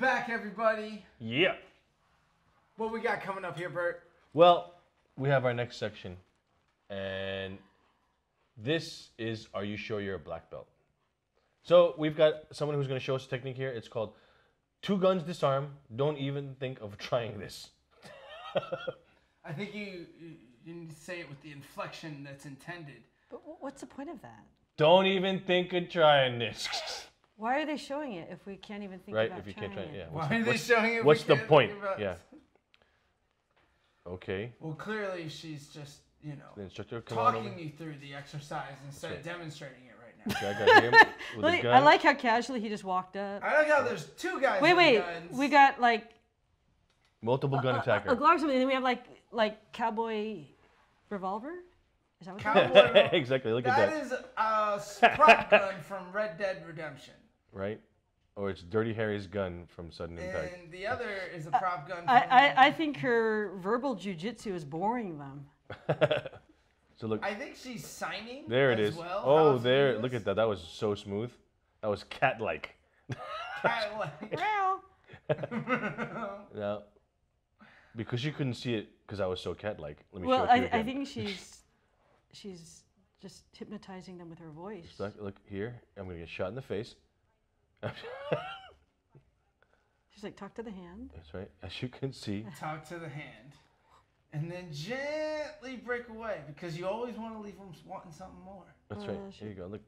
Welcome back, everybody. Yeah. What we got coming up here, Bert? Well, we have our next section, and this is Are You Sure You're a Black Belt? So we've got someone who's going to show us a technique here. It's called Two Guns Disarm. Don't even think of trying this. I think you you, you need to say it with the inflection that's intended. But what's the point of that? Don't even think of trying this. Why are they showing it if we can't even think right? about If you trying can't try it, it? yeah. Why What's, are they showing it? what's We the can't point? think about- Yeah. Okay. Well, clearly she's just you know The instructor come over. talking you through the exercise instead of demonstrating it right now. Okay, I got him with Like, gun. I like how casually he just walked up. I like how there's two guys. Wait, with wait. guns. We got like multiple gun attackers. a attacker. Glock or something, and then we have like like cowboy revolver. Is that what? Cow- that Cowboy- exactly. Look at That that. is a s- prop gun from Red Dead Redemption, Right? Or it's Dirty Harry's gun from Sudden Impact. and the other is a uh, prop gun. I, I, I think her verbal jujitsu is boring them. so look, I think she's signing. there it as is. Well, oh, how there. do Look at that. That was so smooth. That was cat-like. Kinda Meow. like- Now, because you couldn't see it because I was so cat-like. Let me Well, show it to you I, again. I think she's she's just hypnotizing them with her voice. Just Look, look here. I'm gonna get shot in the face. She's like, talk to the hand. That's right. As you can see, Talk to the hand, and then gently break away because you always want to leave them wanting something more. that's Uh, right. she- There you go. Look,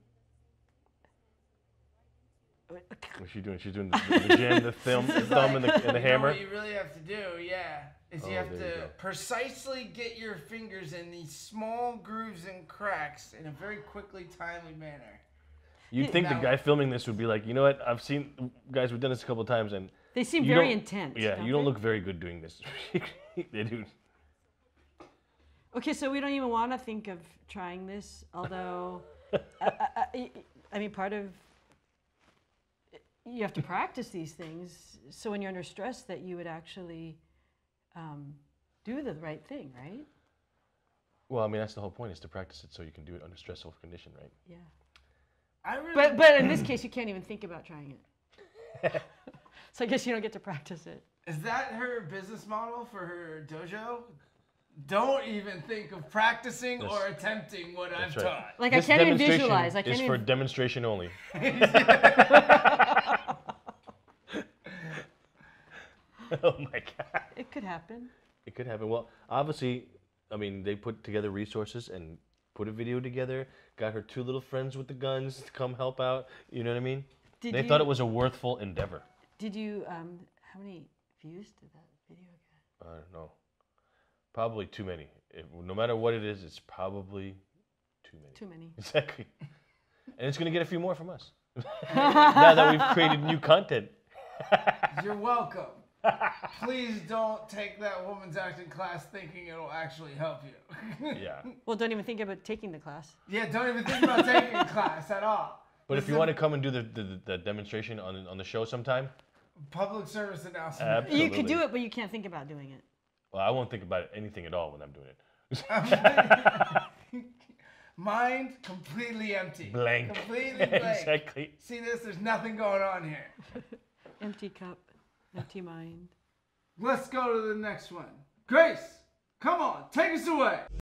what's she doing? She's doing the, the, the jam, the thumb, the thumb, and the, and the You know hammer. what you really have to do, yeah, is Oh, you have there you to precisely get your fingers in these small grooves and cracks in a very quickly, timely manner. You'd think the guy filming this would be like, you know what? I've seen guys. We've done this a couple of times, and They seem You very don't- intense. yeah, you don't they? look very good doing this. they do. Okay, so we don't even want to think of trying this, although, I, I, I, I mean, part of you have to practice these things, so when you're under stress, that you would actually um, do the right thing, right? Well, I mean, that's the whole point is to practice it so you can do it under stressful condition, right? Yeah. I really, But but in this case, you can't even think about trying it. so I guess you don't get to practice it. is that her business model for her dojo? Don't even think of practicing That's- or attempting what I've right. taught. Like I can't even demonstration visualize. I can't for even. demonstration only. oh my god. It could happen. It could happen. Well, obviously, I mean, they put together resources and put a video together. Got her two little friends with the guns to come help out. You know what I mean? Did they you, thought it was a worthful endeavor. Did you? Um, how many views did that video get? I don't know. Probably too many. If, no matter what it is, it's probably too many. Too many. Exactly. and it's going to get a few more from us. now that we've created new content. You're welcome. Please don't take that woman's acting class thinking it'll actually help you. Yeah. Well, don't even think about taking the class. yeah, don't even think about taking a class at all. But if you want to come and do the, the, the demonstration on, on the show sometime, public service announcement. Absolutely. You could do it, but you can't think about doing it. well, I won't think about anything at all when I'm doing it. Mind completely empty. Blank. Completely blank. exactly. See this? There's nothing going on here. Empty cup, empty mind. Let's go to the next one. Grace, come on, take us away.